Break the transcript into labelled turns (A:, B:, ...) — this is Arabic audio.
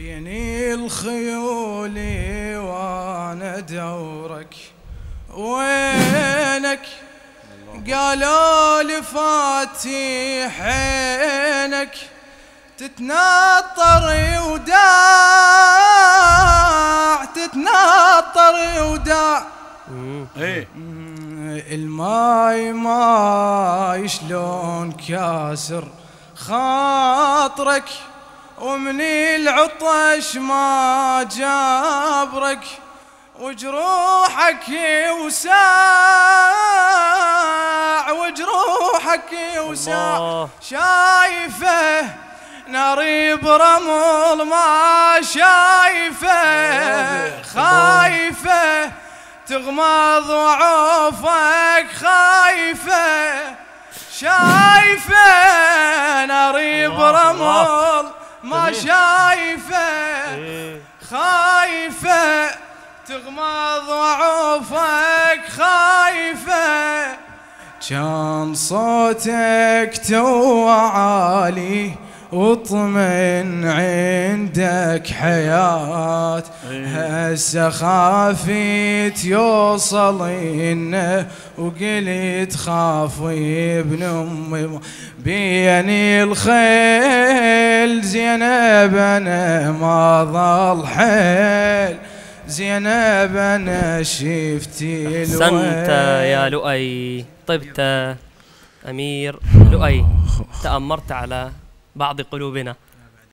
A: بيني الخيول وأنا دورك وينك؟ قالوا لي حينك تتنطر وداع تتنطر وداع.
B: إيه.
A: الماي ماي شلون كاسر خاطرك؟ ومن العطش ما جابرك وجروحك وساع وجروحك
C: الله.
A: شايفه ناري برمل ما شايفه خايفه تغمض عوفك خايفه شايفه ناري برمل ما شايفة
C: إيه.
A: خايفة تغمض عوفك خايفة كان صوتك تو عالي واطمن عندك حياة. هسه خافيت يوصل إنه وقلت خافي ابن أمي. بيني الخيل زينب أنا ما ظل حيل. زينب أنا شفتي
C: أحسنت يا لؤي. طبت أمير. لؤي تأمرت على بعض قلوبنا.